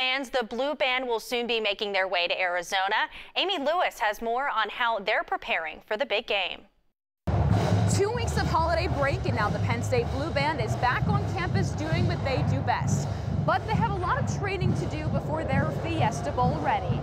And the Blue Band will soon be making their way to Arizona. Aimee Lewis has more on how they're preparing for the big game. Two weeks of holiday break and now the Penn State Blue Band is back on campus doing what they do best. But they have a lot of training to do before they're Fiesta Bowl ready.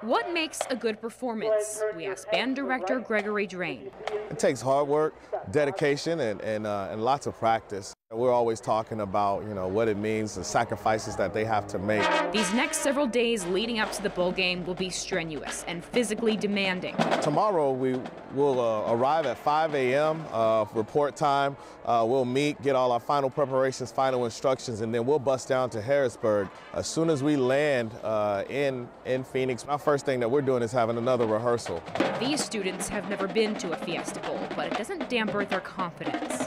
What makes a good performance? We asked band director Gregory Drane. It takes hard work, dedication, and, and, uh, and lots of practice. We're always talking about, you know, what it means, the sacrifices that they have to make. These next several days leading up to the bowl game will be strenuous and physically demanding. Tomorrow we will uh, arrive at 5 a.m. Uh, report time. Uh, we'll meet, get all our final preparations, final instructions, and then we'll bust down to Harrisburg. As soon as we land uh, in in Phoenix, our first thing that we're doing is having another rehearsal. These students have never been to a Fiesta Bowl, but it doesn't damper their confidence.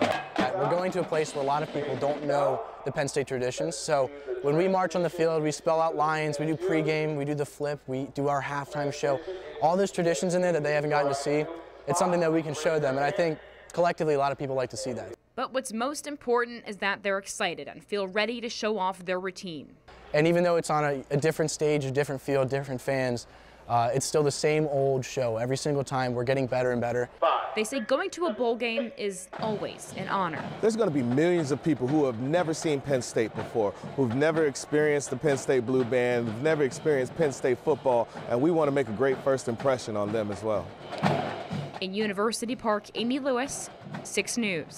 We're going to a place where a lot of people don't know the Penn State traditions. So when we march on the field, we spell out lines, we do pregame, we do the flip, we do our halftime show. All those traditions in there that they haven't gotten to see, it's something that we can show them. And I think collectively a lot of people like to see that. But what's most important is that they're excited and feel ready to show off their routine. And even though it's on a, a different stage, a different field, different fans, uh, it's still the same old show. Every single time, we're getting better and better. They say going to a bowl game is always an honor. There's going to be millions of people who have never seen Penn State before, who've never experienced the Penn State Blue Band, who've never experienced Penn State football, and we want to make a great first impression on them as well. In University Park, Aimee Lewis, 6 News.